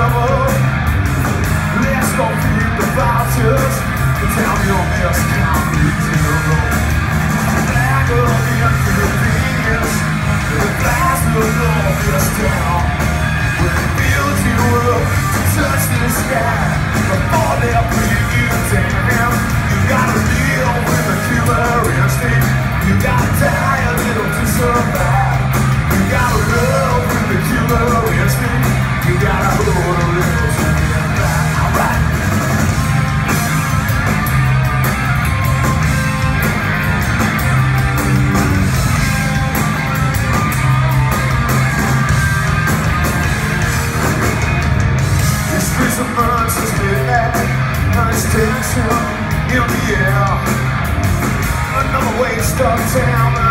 trouble Let's go feed the vultures The town you'll miss so much to stay back Nice tension in the air Another way to start town.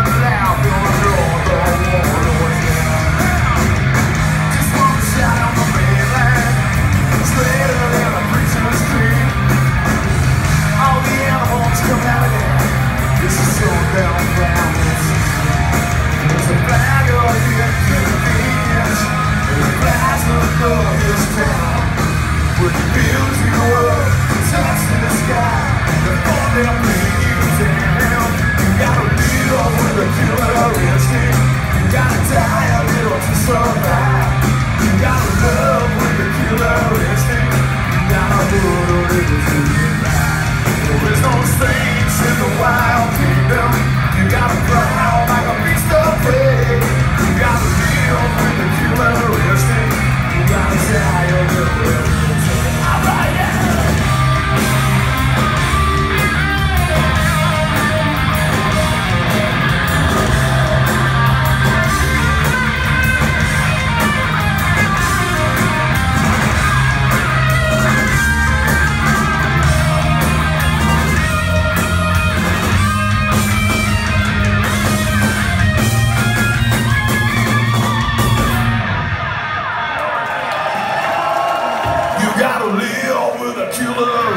gotta live with a killer.